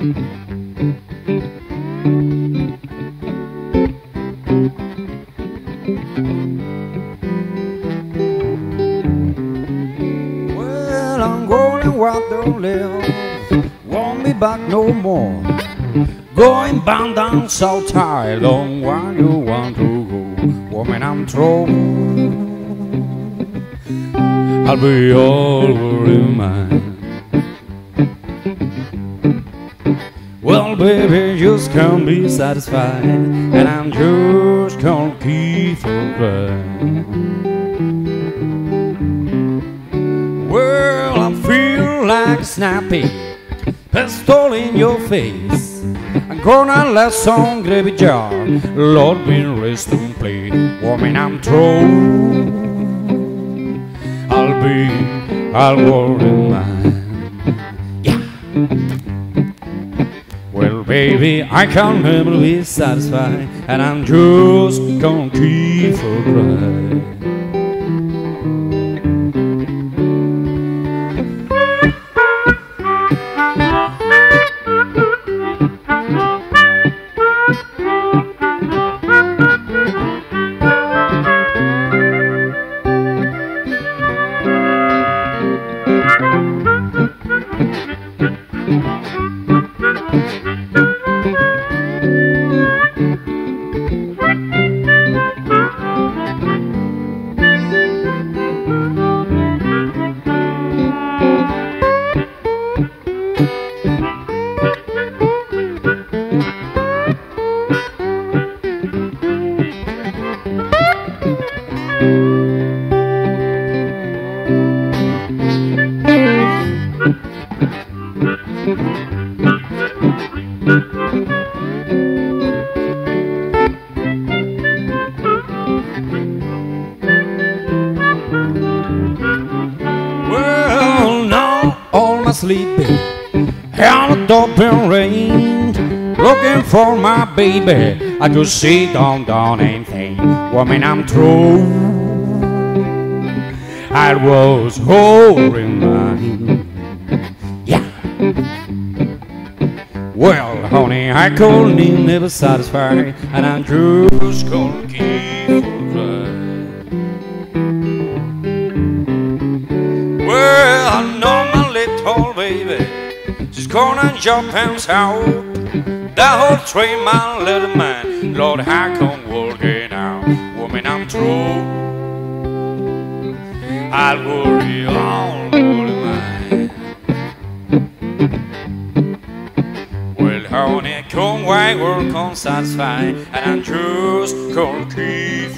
Well, I'm going where don't live. Won't be back no more. Going bound down south tide. Long while you want to go. Woman, I'm through. I'll be all in mine. Baby, just can't be satisfied. And I'm just gonna keep on crying. Well, I feel like a snappy, pistol in your face. I'm gonna let some gravy jar, Lord be rest in play. Woman, I'm through. I'll be, I'll worry mine. Baby, I can't never be satisfied, and I'm just gonna keep on crying. My sleeping on the dumping rain, looking for my baby. I just sit down, down and think, woman, I'm through. I was holding mine. Yeah. Well, honey, I couldn't never satisfy, and I'm just gonna keep on crying. Baby. She's gonna jump and shout. That whole train, my little man. Lord, I can't work it out. Woman, I'm through. I'll worry all the mine. Well, honey, come white work on satisfy, and I'm just gonna keep